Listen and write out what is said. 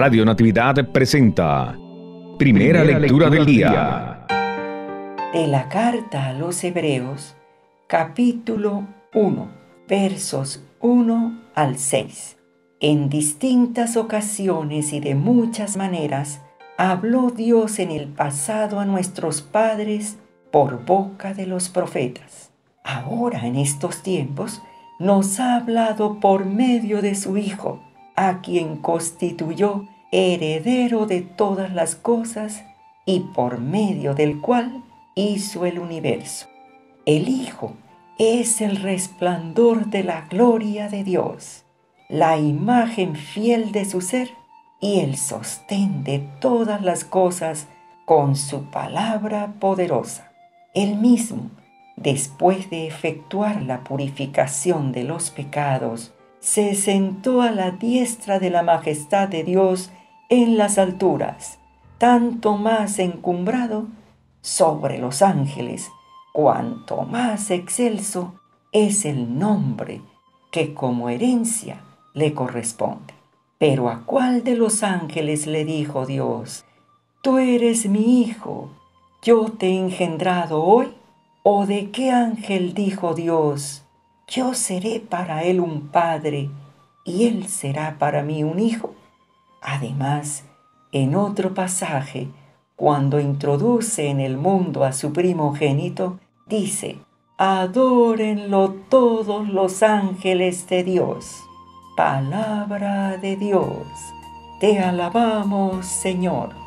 Radio Natividad presenta Primera, lectura, del día. De la carta a los Hebreos, capítulo 1, versos 1 al 6. En distintas ocasiones y de muchas maneras, habló Dios en el pasado a nuestros padres por boca de los profetas. Ahora, en estos tiempos, nos ha hablado por medio de su Hijo a quien constituyó heredero de todas las cosas y por medio del cual hizo el universo. El Hijo es el resplandor de la gloria de Dios, la imagen fiel de su ser y el sostén de todas las cosas con su palabra poderosa. Él mismo, después de efectuar la purificación de los pecados, se sentó a la diestra de la majestad de Dios en las alturas, tanto más encumbrado sobre los ángeles, cuanto más excelso es el nombre que como herencia le corresponde. Pero a cuál de los ángeles le dijo Dios, Tú eres mi hijo, yo te he engendrado hoy? ¿O de qué ángel dijo Dios, yo seré para él un padre y él será para mí un hijo. Además, en otro pasaje, cuando introduce en el mundo a su primogénito, dice, Adórenlo todos los ángeles de Dios. Palabra de Dios. Te alabamos, Señor.